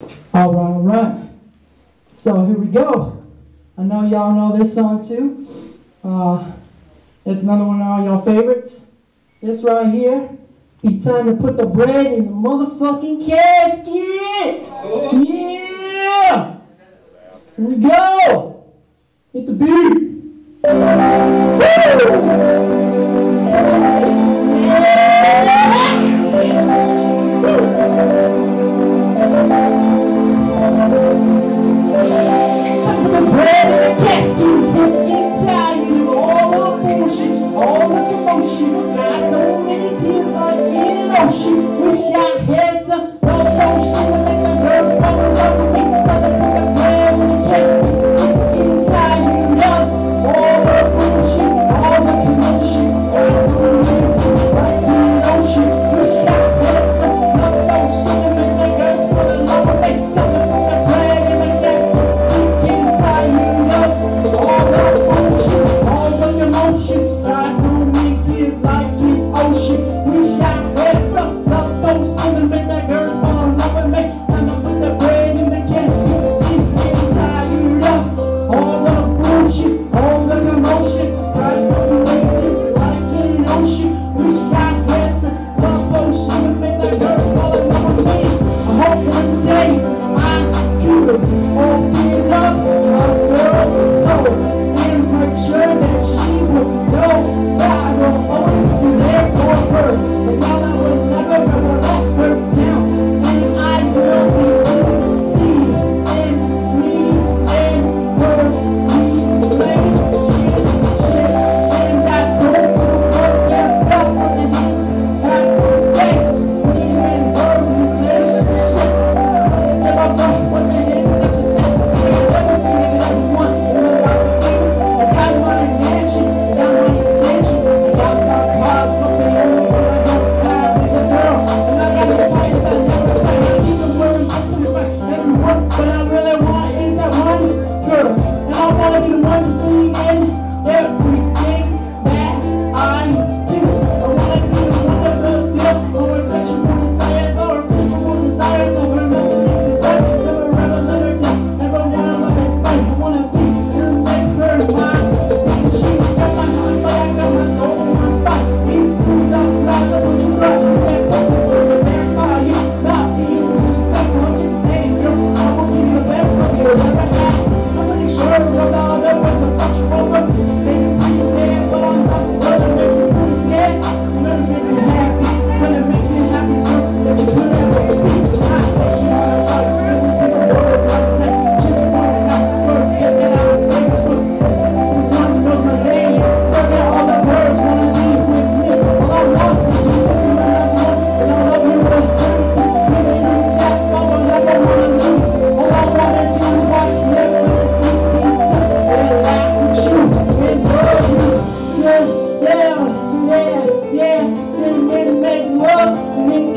All right, all right. So here we go. I know y'all know this song too. Uh, it's another one of all your favorites. This right here. It's time to put the bread in the motherfucking casket. Oh. Yeah. Here we go. Hit the beat. Woo! life.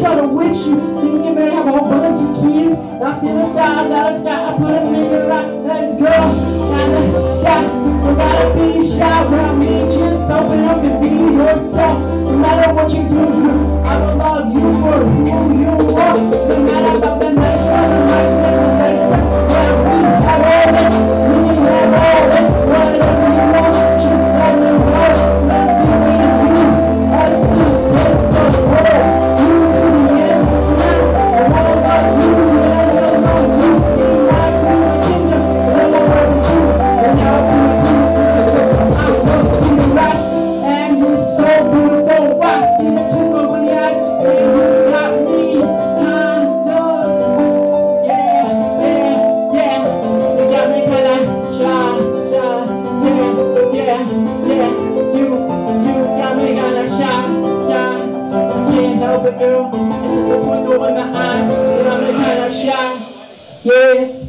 try to wish you. You can have a whole bunch of kids. Now see the stars out of the sky. I put a nigga right next girl. Now let's shot. No matter if you shy, what I mean, just open up and be yourself. No matter what you do, girl. It's just the twinkle in my eyes, and I'm the kind I shine. Yeah.